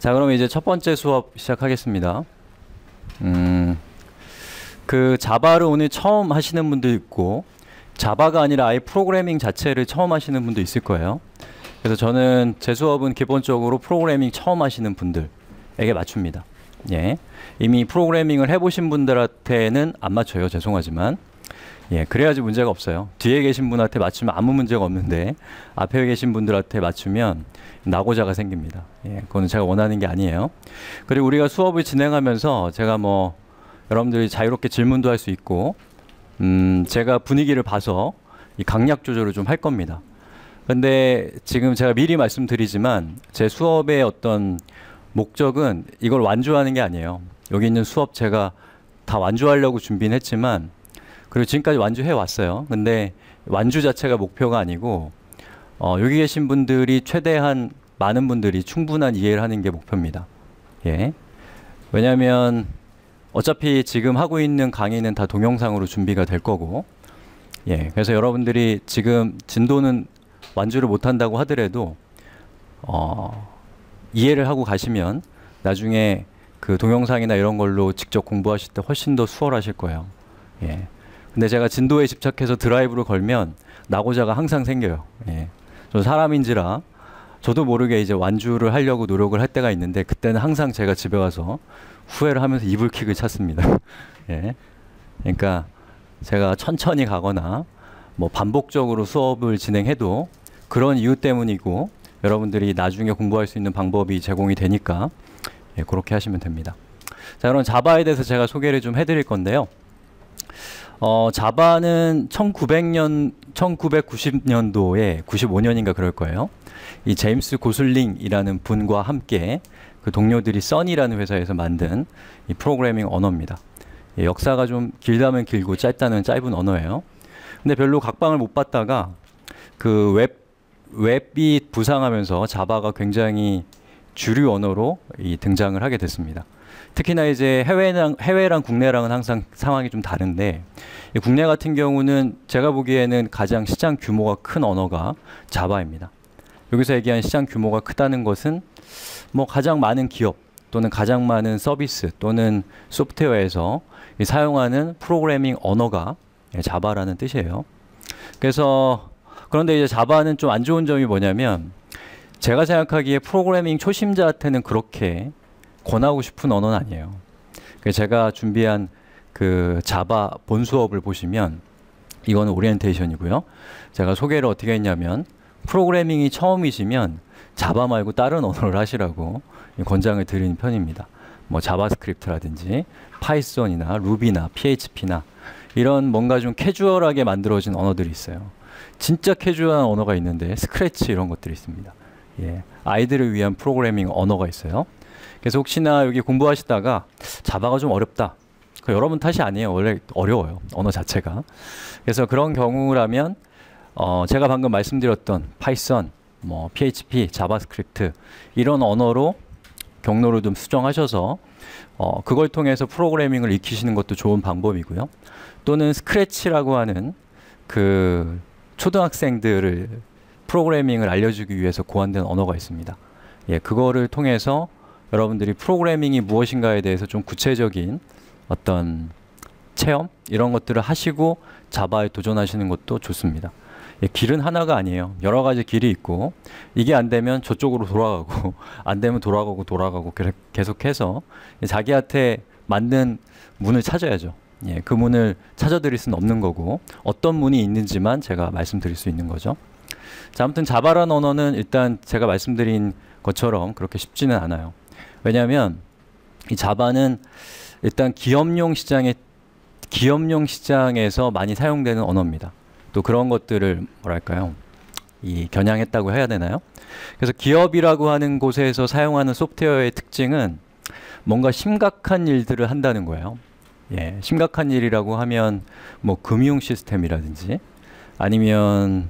자, 그럼 이제 첫 번째 수업 시작하겠습니다. 음, 그 자바를 오늘 처음 하시는 분도 있고, 자바가 아니라 아예 프로그래밍 자체를 처음 하시는 분도 있을 거예요. 그래서 저는 제 수업은 기본적으로 프로그래밍 처음 하시는 분들에게 맞춥니다. 예. 이미 프로그래밍을 해보신 분들한테는 안 맞춰요. 죄송하지만. 예, 그래야지 문제가 없어요. 뒤에 계신 분한테 맞추면 아무 문제가 없는데 앞에 계신 분들한테 맞추면 낙오자가 생깁니다. 예, 그거는 제가 원하는 게 아니에요. 그리고 우리가 수업을 진행하면서 제가 뭐 여러분들이 자유롭게 질문도 할 수 있고 음, 제가 분위기를 봐서 이 강약 조절을 좀 할 겁니다. 근데 지금 제가 미리 말씀드리지만 제 수업의 어떤 목적은 이걸 완주하는 게 아니에요. 여기 있는 수업 제가 다 완주하려고 준비는 했지만 그리고 지금까지 완주해 왔어요. 근데 완주 자체가 목표가 아니고 어, 여기 계신 분들이 최대한 많은 분들이 충분한 이해를 하는 게 목표입니다. 예. 왜냐하면 어차피 지금 하고 있는 강의는 다 동영상으로 준비가 될 거고, 예. 그래서 여러분들이 지금 진도는 완주를 못 한다고 하더라도 어, 이해를 하고 가시면 나중에 그 동영상이나 이런 걸로 직접 공부하실 때 훨씬 더 수월하실 거예요. 예. 근데 제가 진도에 집착해서 드라이브를 걸면 낙오자가 항상 생겨요. 예. 저 사람인지라 저도 모르게 이제 완주를 하려고 노력을 할 때가 있는데 그때는 항상 제가 집에 와서 후회를 하면서 이불킥을 찾습니다. 예. 그러니까 제가 천천히 가거나 뭐 반복적으로 수업을 진행해도 그런 이유 때문이고 여러분들이 나중에 공부할 수 있는 방법이 제공이 되니까 예, 그렇게 하시면 됩니다. 자, 그럼 자바에 대해서 제가 소개를 좀 해드릴 건데요. 어, 자바는 1900년, 1990년도에 95년인가 그럴 거예요. 이 제임스 고슬링이라는 분과 함께 그 동료들이 써니라는 회사에서 만든 이 프로그래밍 언어입니다. 예, 역사가 좀 길다면 길고 짧다는 짧은 언어예요. 근데 별로 각광을 못 받다가 그 웹, 웹이 부상하면서 자바가 굉장히 주류 언어로 이 등장을 하게 됐습니다. 특히나 이제 해외랑 해외랑 국내랑은 항상 상황이 좀 다른데 국내 같은 경우는 제가 보기에는 가장 시장 규모가 큰 언어가 자바입니다. 여기서 얘기한 시장 규모가 크다는 것은 뭐 가장 많은 기업 또는 가장 많은 서비스 또는 소프트웨어에서 사용하는 프로그래밍 언어가 자바라는 뜻이에요. 그래서 그런데 이제 자바는 좀 안 좋은 점이 뭐냐면 제가 생각하기에 프로그래밍 초심자한테는 그렇게 권하고 싶은 언어는 아니에요. 제가 준비한 그 자바 본 수업을 보시면 이거는 오리엔테이션이고요. 제가 소개를 어떻게 했냐면 프로그래밍이 처음이시면 자바 말고 다른 언어를 하시라고 권장을 드리는 편입니다. 뭐 자바스크립트라든지 파이썬이나 루비나 PHP나 이런 뭔가 좀 캐주얼하게 만들어진 언어들이 있어요. 진짜 캐주얼한 언어가 있는데 스크래치 이런 것들이 있습니다. 예. 아이들을 위한 프로그래밍 언어가 있어요. 그래서 혹시나 여기 공부하시다가 자바가 좀 어렵다. 그 여러분 탓이 아니에요. 원래 어려워요. 언어 자체가. 그래서 그런 경우라면 어 제가 방금 말씀드렸던 파이썬, 뭐 PHP, 자바스크립트 이런 언어로 경로를 좀 수정하셔서 어 그걸 통해서 프로그래밍을 익히시는 것도 좋은 방법이고요. 또는 스크래치라고 하는 그 초등학생들을 프로그래밍을 알려주기 위해서 고안된 언어가 있습니다. 예, 그거를 통해서 여러분들이 프로그래밍이 무엇인가에 대해서 좀 구체적인 어떤 체험 이런 것들을 하시고 자바에 도전하시는 것도 좋습니다. 예, 길은 하나가 아니에요. 여러 가지 길이 있고 이게 안 되면 저쪽으로 돌아가고 안 되면 돌아가고 돌아가고 계속해서 자기한테 맞는 문을 찾아야죠. 예, 그 문을 찾아드릴 수는 없는 거고 어떤 문이 있는지만 제가 말씀드릴 수 있는 거죠. 자, 아무튼 자바라는 언어는 일단 제가 말씀드린 것처럼 그렇게 쉽지는 않아요. 왜냐하면 이 자바는 일단 기업용 시장에 기업용 시장에서 많이 사용되는 언어입니다. 또 그런 것들을 뭐랄까요? 이 겨냥했다고 해야 되나요? 그래서 기업이라고 하는 곳에서 사용하는 소프트웨어의 특징은 뭔가 심각한 일들을 한다는 거예요. 예, 심각한 일이라고 하면 뭐 금융 시스템이라든지 아니면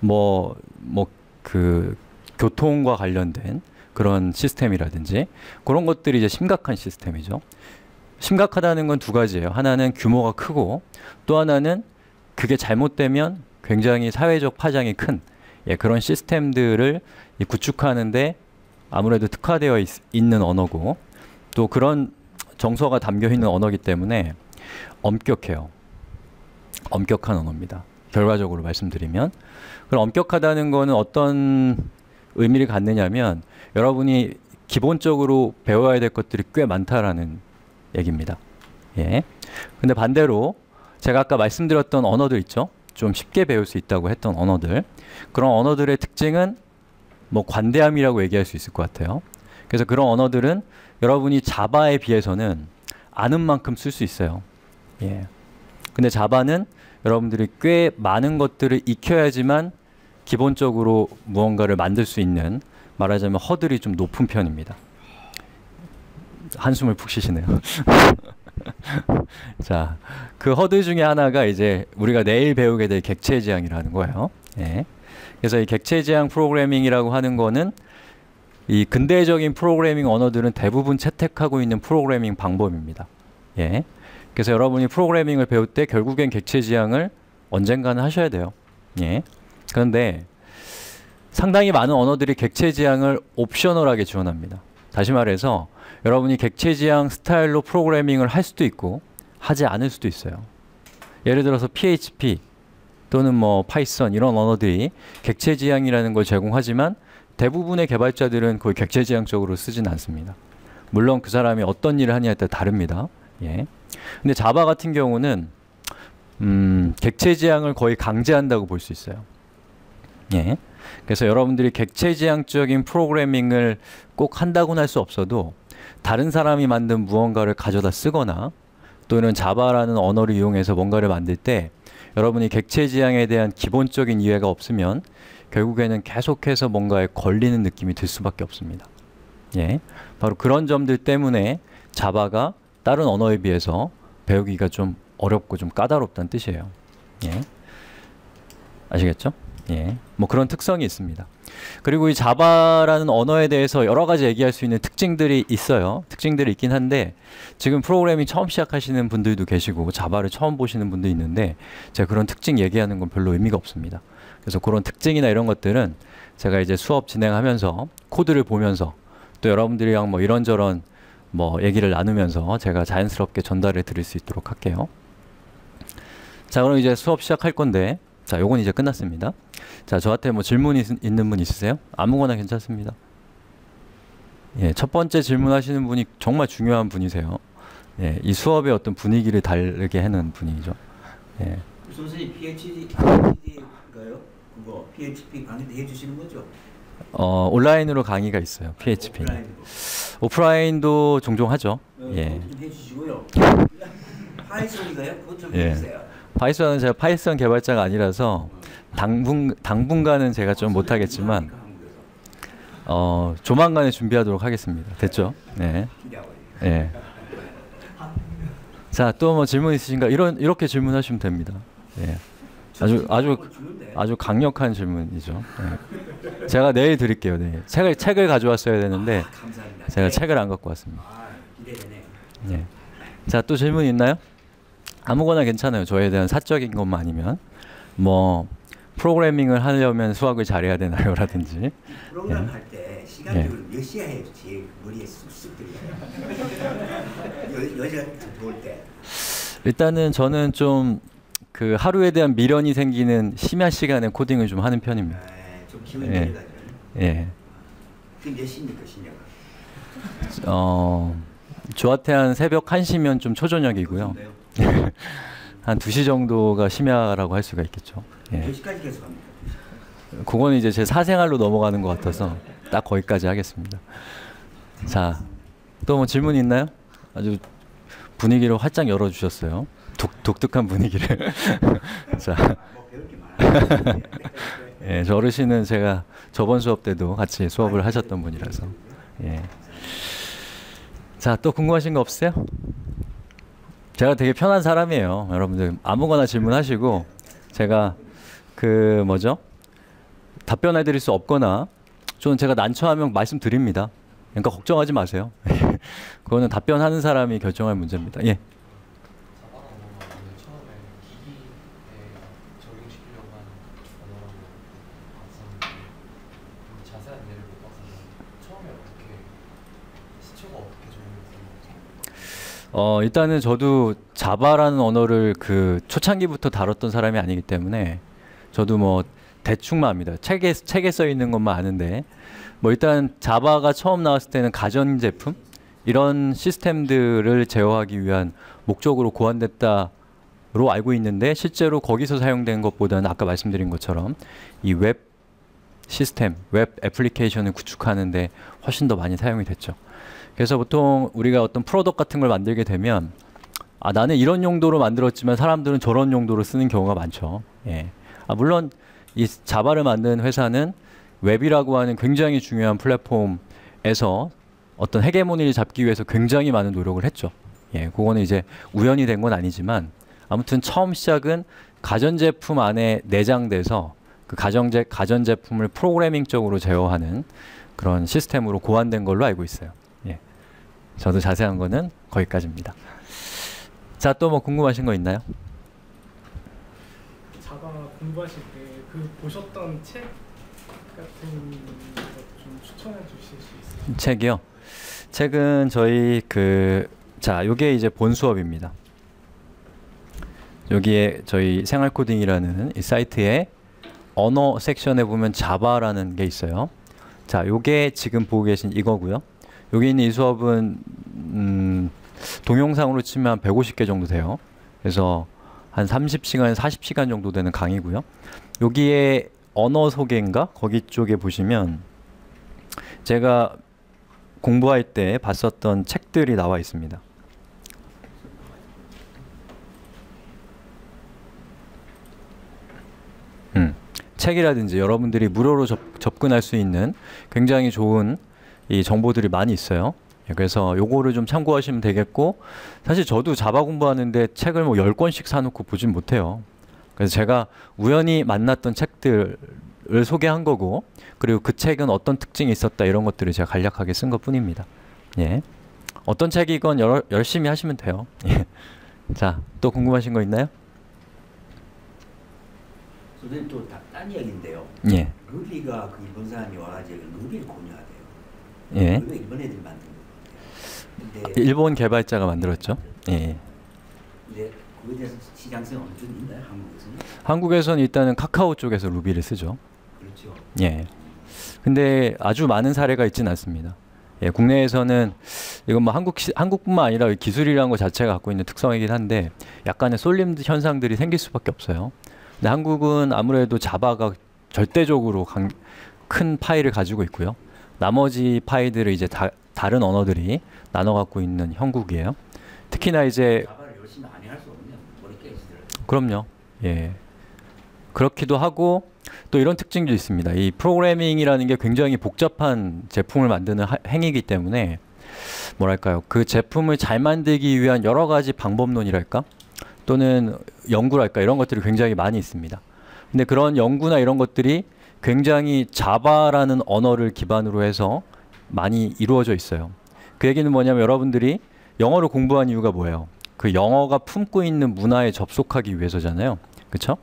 뭐 뭐 그 교통과 관련된 그런 시스템이라든지 그런 것들이 이제 심각한 시스템이죠. 심각하다는 건 두 가지예요. 하나는 규모가 크고 또 하나는 그게 잘못되면 굉장히 사회적 파장이 큰 예, 그런 시스템들을 구축하는데 아무래도 특화되어 있, 있는 언어고 또 그런 정서가 담겨 있는 언어이기 때문에 엄격해요. 엄격한 언어입니다. 결과적으로 말씀드리면 그럼 엄격하다는 거는 어떤 의미를 갖느냐면 여러분이 기본적으로 배워야 될 것들이 꽤 많다라는 얘기입니다. 예. 근데 반대로 제가 아까 말씀드렸던 언어들 있죠? 좀 쉽게 배울 수 있다고 했던 언어들. 그런 언어들의 특징은 뭐 관대함이라고 얘기할 수 있을 것 같아요. 그래서 그런 언어들은 여러분이 자바에 비해서는 아는 만큼 쓸 수 있어요. 예. 근데 자바는 여러분들이 꽤 많은 것들을 익혀야지만 기본적으로 무언가를 만들 수 있는 말하자면 허들이 좀 높은 편입니다. 한숨을 푹 쉬시네요. 자, 그 허들 중에 하나가 이제 우리가 내일 배우게 될 객체 지향이라는 거예요. 예. 그래서 이 객체 지향 프로그래밍이라고 하는 거는 이 근대적인 프로그래밍 언어들은 대부분 채택하고 있는 프로그래밍 방법입니다. 예. 그래서 여러분이 프로그래밍을 배울 때 결국엔 객체 지향을 언젠가는 하셔야 돼요. 예. 그런데 상당히 많은 언어들이 객체 지향을 optional하게 지원합니다. 다시 말해서 여러분이 객체 지향 스타일로 프로그래밍을 할 수도 있고 하지 않을 수도 있어요. 예를 들어서 PHP 또는 뭐 파이썬 이런 언어들이 객체 지향이라는 걸 제공하지만 대부분의 개발자들은 거의 객체 지향적으로 쓰진 않습니다. 물론 그 사람이 어떤 일을 하냐에 따라 다릅니다. 예. 근데 자바 같은 경우는 음, 객체 지향을 거의 강제한다고 볼 수 있어요. 예. 그래서 여러분들이 객체 지향적인 프로그래밍을 꼭 한다고는 할 수 없어도 다른 사람이 만든 무언가를 가져다 쓰거나 또는 자바라는 언어를 이용해서 뭔가를 만들 때 여러분이 객체 지향에 대한 기본적인 이해가 없으면 결국에는 계속해서 뭔가에 걸리는 느낌이 들 수밖에 없습니다. 예. 바로 그런 점들 때문에 자바가 다른 언어에 비해서 배우기가 좀 어렵고 좀 까다롭다는 뜻이에요. 예. 아시겠죠? 예. 뭐 그런 특성이 있습니다. 그리고 이 자바라는 언어에 대해서 여러 가지 얘기할 수 있는 특징들이 있어요. 특징들이 있긴 한데 지금 프로그래밍 처음 시작하시는 분들도 계시고 자바를 처음 보시는 분도 있는데 제가 그런 특징 얘기하는 건 별로 의미가 없습니다. 그래서 그런 특징이나 이런 것들은 제가 이제 수업 진행하면서 코드를 보면서 또 여러분들이랑 뭐 이런저런 뭐 얘기를 나누면서 제가 자연스럽게 전달해 드릴 수 있도록 할게요. 자, 그럼 이제 수업 시작할 건데 자, 요건 이제 끝났습니다. 자, 저한테 뭐 질문 있, 있는 분 있으세요? 아무거나 괜찮습니다. 예, 첫 번째 질문하시는 분이 정말 중요한 분이세요. 예, 이 수업의 어떤 분위기를 다르게 하는 분이죠. 예. 선생님 PHP, PHP인가요? 그거 PHP 강의도 해주시는 거죠? 어, 온라인으로 강의가 있어요. PHP. 는 오프라인으로. 오프라인도 종종 하죠. 어, 예. 해주시고요. 파이썬인가요? 그것 좀 예. 해주세요. 파이썬은 제가 파이썬 개발자가 아니라서 당분 당분간은 제가 좀 못하겠지만 어, 조만간에 준비하도록 하겠습니다. 됐죠? 네. 예. 자, 또 뭐 질문 있으신가? 이런 이렇게 질문하시면 됩니다. 예. 아주 아주 아주 강력한 질문이죠. 예. 제가 내일 드릴게요. 네. 책을 책을 가져왔어야 되는데 아. 제가 네. 책을 안 갖고 왔습니다. 아, 기대되네요. 예. 자, 또 질문 있나요? 아무거나 괜찮아요. 저에 대한 사적인 것만 아니면 뭐 프로그래밍을 하려면 수학을 잘해야 되나요라든지 이 프로그램 예. 할때 시간적으로 몇 시에 해야 제일 머리에 쑥쑥? 여, 여자 들어올 때 일단은 저는 좀 그 하루에 대한 미련이 생기는 심야 시간에 코딩을 좀 하는 편입니다. 아, 좀 기분 예. 예. 지금 몇 시입니까 심야가? 어, 저한테 한 새벽 1시면 좀 초저녁이고요. 한 2시 정도가 심야라고 할 수가 있겠죠. 몇 예. 시까지 계속 합니까? 그거는 이제 제 사생활로 넘어가는 것 같아서 딱 거기까지 하겠습니다. 자, 또 뭐 질문 있나요? 아주 분위기를 활짝 열어주셨어요. 독, 독특한 분위기를. 자. 예, 저 어르신은 제가 저번 수업 때도 같이 수업을 하셨던 분이라서. 예. 자, 또 궁금하신 거 없으세요? 제가 되게 편한 사람이에요. 여러분들 아무거나 질문하시고 제가 그 뭐죠? 답변해 드릴 수 없거나 저는 제가 난처하면 말씀드립니다. 그러니까 걱정하지 마세요. 그거는 답변하는 사람이 결정할 문제입니다. 예. 자세한 예를 못 봐서 처음에 어떻게 기초가 어떻게 거죠? 어, 일단은 저도 자바라는 언어를 그 초창기부터 다뤘던 사람이 아니기 때문에 저도 뭐 대충만 압니다. 책에 책에 써 있는 것만 아는데 뭐 일단 자바가 처음 나왔을 때는 가전 제품 이런 시스템들을 제어하기 위한 목적으로 고안됐다 로 알고 있는데 실제로 거기서 사용된 것보다는 아까 말씀드린 것처럼 이 웹 시스템, 웹 애플리케이션을 구축하는데 훨씬 더 많이 사용이 됐죠. 그래서 보통 우리가 어떤 product 같은 걸 만들게 되면 아 나는 이런 용도로 만들었지만 사람들은 저런 용도로 쓰는 경우가 많죠. 예. 아 물론 이 자바를 만든 회사는 웹이라고 하는 굉장히 중요한 플랫폼에서 어떤 헤게모니를 잡기 위해서 굉장히 많은 노력을 했죠. 예, 그거는 이제 우연이 된건 아니지만 아무튼 처음 시작은 가전제품 안에 내장돼서 그 가정제 가전제품을 프로그래밍적으로 제어하는 그런 시스템으로 고안된 걸로 알고 있어요. 예. 저도 자세한 거는 거기까지입니다. 자, 또 뭐 궁금하신 거 있나요? 자바 공부하실 때 그 보셨던 책 같은 것좀 추천해 주실 수 있으세요? 책이요. 책은 저희 그 자, 요게 이제 본 수업입니다. 여기에 저희 생활 코딩이라는 이 사이트에 언어 섹션에 보면 자바라는 게 있어요. 자, 요게 지금 보고 계신 이거고요. 여기 있는 이 수업은 음, 동영상으로 치면 한 150개 정도 돼요. 그래서 한 30시간, 40시간 정도 되는 강의고요. 여기에 언어 소개인가 거기 쪽에 보시면 제가 공부할 때 봤었던 책들이 나와 있습니다. 음, 책이라든지 여러분들이 무료로 접, 접근할 수 있는 굉장히 좋은 이 정보들이 많이 있어요. 예, 그래서 요거를 좀 참고하시면 되겠고 사실 저도 자바 공부하는데 책을 뭐 10권씩 사놓고 보진 못해요. 그래서 제가 우연히 만났던 책들을 소개한 거고 그리고 그 책은 어떤 특징이 있었다 이런 것들을 제가 간략하게 쓴 것뿐입니다. 예. 어떤 책이건 여, 열심히 하시면 돼요. 예. 자, 또 궁금하신 거 있나요? 선생님 또딴 이야기인데요. 예. 루비가 그 일본 사람이 와가지고 루비를 공유하대요. 예. 일본 애들이 만든 거. 일본 개발자가 만들었죠. 예. 근데 그거에 대해서 시장성 어느 정도 있나요? 한국에서는? 한국에서는 일단은 카카오 쪽에서 루비를 쓰죠. 그렇죠. 예. 근데 아주 많은 사례가 있지는 않습니다. 예, 국내에서는 이건 뭐 한국 시, 한국뿐만 아니라 기술이라는 것 자체가 갖고 있는 특성이긴 한데 약간의 쏠림 현상들이 생길 수밖에 없어요. 근데 한국은 아무래도 자바가 절대적으로 강, 큰 파일을 가지고 있고요. 나머지 파일들을 이제 다, 다른 언어들이 나눠 갖고 있는 형국이에요. 특히나 이제. 그럼요. 예. 그렇기도 하고 또 이런 특징도 있습니다. 이 프로그래밍이라는 게 굉장히 복잡한 제품을 만드는 하- 행위이기 때문에 뭐랄까요? 그 제품을 잘 만들기 위한 여러 가지 방법론이랄까? 또는 연구랄까? 이런 것들이 굉장히 많이 있습니다. 근데 그런 연구나 이런 것들이 굉장히 자바라는 언어를 기반으로 해서 많이 이루어져 있어요. 그 얘기는 뭐냐면 여러분들이 영어를 공부한 이유가 뭐예요? 그 영어가 품고 있는 문화에 접속하기 위해서잖아요. 그렇죠?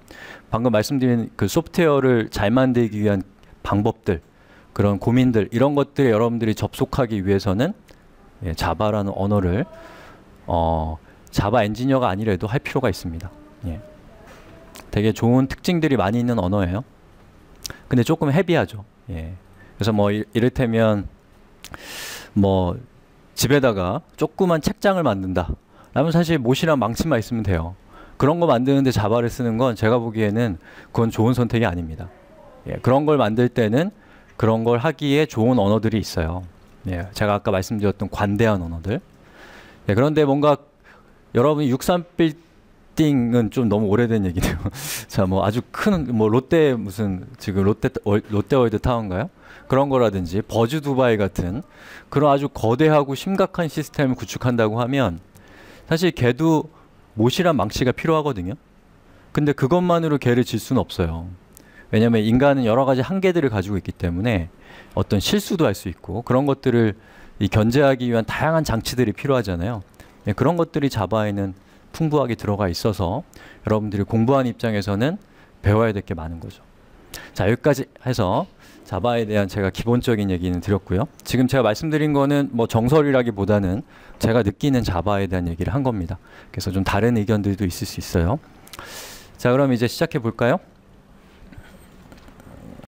방금 말씀드린 그 소프트웨어를 잘 만들기 위한 방법들, 그런 고민들 이런 것들에 여러분들이 접속하기 위해서는 예, 자바라는 언어를 어, 자바 엔지니어가 아니래도 할 필요가 있습니다. 예. 되게 좋은 특징들이 많이 있는 언어예요. 근데 조금 헤비하죠. 예. 그래서 뭐 이- 이를테면 뭐 집에다가 조그만 책장을 만든다. 라면 사실 못이랑 망치만 있으면 돼요. 그런 거 만드는데 자바를 쓰는 건 제가 보기에는 그건 좋은 선택이 아닙니다. 예, 그런 걸 만들 때는 그런 걸 하기에 좋은 언어들이 있어요. 예, 제가 아까 말씀드렸던 관대한 언어들. 예, 그런데 뭔가 여러분이 63빌딩은 좀 너무 오래된 얘기네요. 자, 뭐 아주 큰 뭐 롯데 무슨 지금 롯데 월- 롯데월드 타워인가요? 그런 거라든지 버즈 두바이 같은 그런 아주 거대하고 심각한 시스템을 구축한다고 하면 사실 걔도 못이란 망치가 필요하거든요. 근데 그것만으로 걔를 질 수는 없어요. 왜냐하면 인간은 여러 가지 한계들을 가지고 있기 때문에 어떤 실수도 할 수 있고 그런 것들을 이 견제하기 위한 다양한 장치들이 필요하잖아요. 네, 그런 것들이 자바에는 풍부하게 들어가 있어서 여러분들이 공부하는 입장에서는 배워야 될 게 많은 거죠. 자 여기까지 해서 자바에 대한 제가 기본적인 얘기는 드렸고요. 지금 제가 말씀드린 거는 뭐 정설이라기보다는 제가 느끼는 자바에 대한 얘기를 한 겁니다. 그래서 좀 다른 의견들도 있을 수 있어요. 자, 그럼 이제 시작해 볼까요?